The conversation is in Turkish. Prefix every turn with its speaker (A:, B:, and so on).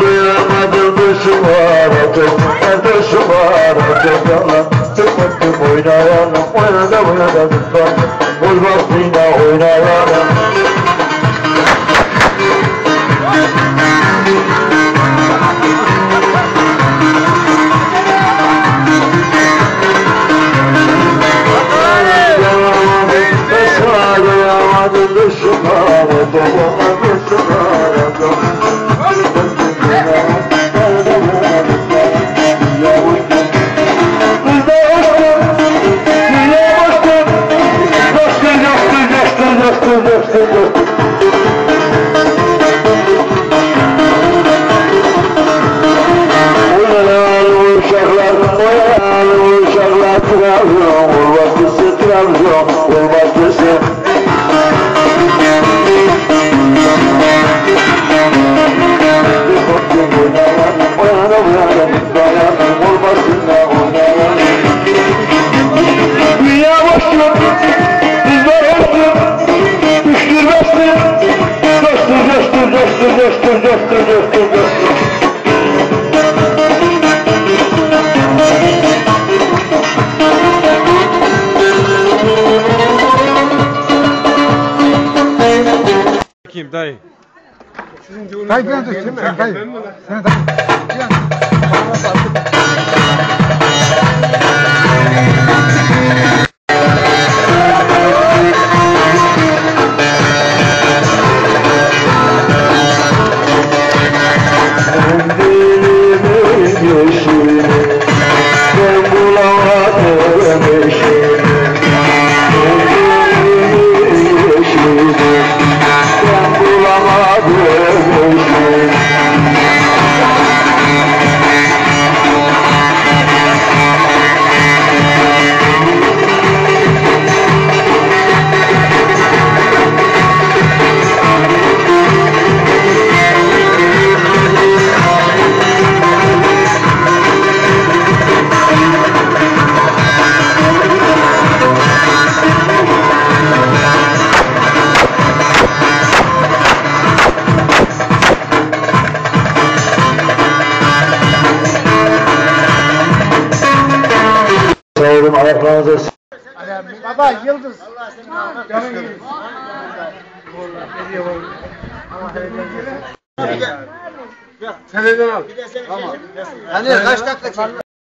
A: Dayanamadım düşüm var artık Kardeşim var artık Yalan tık tık oynayalım Oynada oynada lütfen Boy vaktinde oynayalım Thank. Ramjo, Urvasi Sit Ramjo,
B: 可以，可以，这样子行吗？可以，行，可以，这样。
A: Olun, ayaklarınıza
B: Baba Yıldız. Seneden al. Hani kaç dakika?